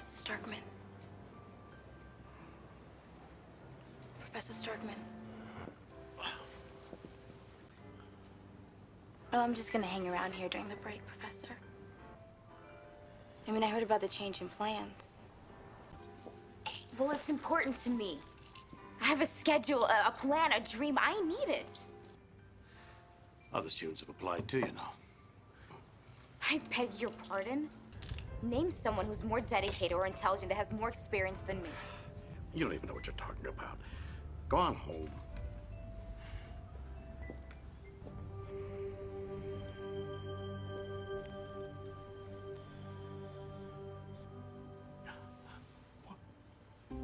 Professor Starkman. Professor Starkman. Oh, I'm just gonna hang around here during the break, Professor. I mean, I heard about the change in plans. Well, it's important to me. I have a schedule, a, a plan, a dream. I need it. Other students have applied too, you know. I beg your pardon? Name someone who's more dedicated or intelligent that has more experience than me. You don't even know what you're talking about. Go on home.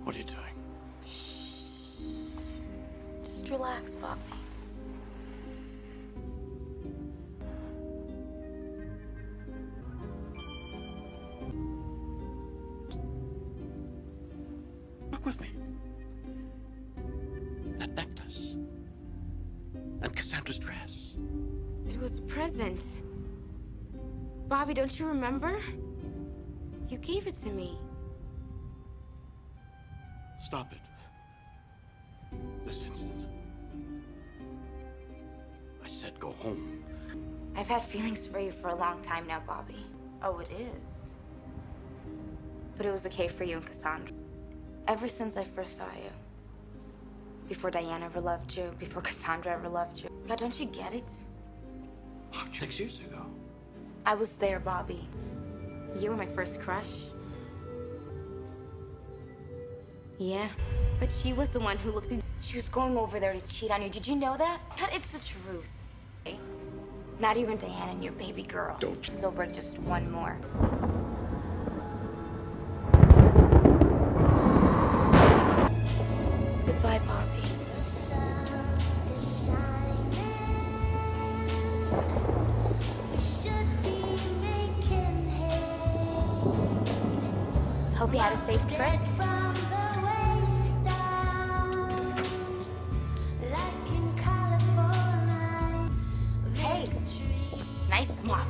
What are you doing? Shh. Just relax, Bobby. With me. That necklace. And Cassandra's dress. It was a present. Bobby, don't you remember? You gave it to me. Stop it. This instant. I said go home. I've had feelings for you for a long time now, Bobby. Oh, it is. But it was okay for you and Cassandra. Ever since I first saw you. Before Diana ever loved you, before Cassandra ever loved you. God, don't you get it? Six years ago. I was there, Bobby. You were my first crush. Yeah, but she was the one who looked through. She was going over there to cheat on you. Did you know that? God, it's the truth. Not even Diana and your baby girl. Don't- Still break just one more. Hope you had a safe trip. Hey, nice mop.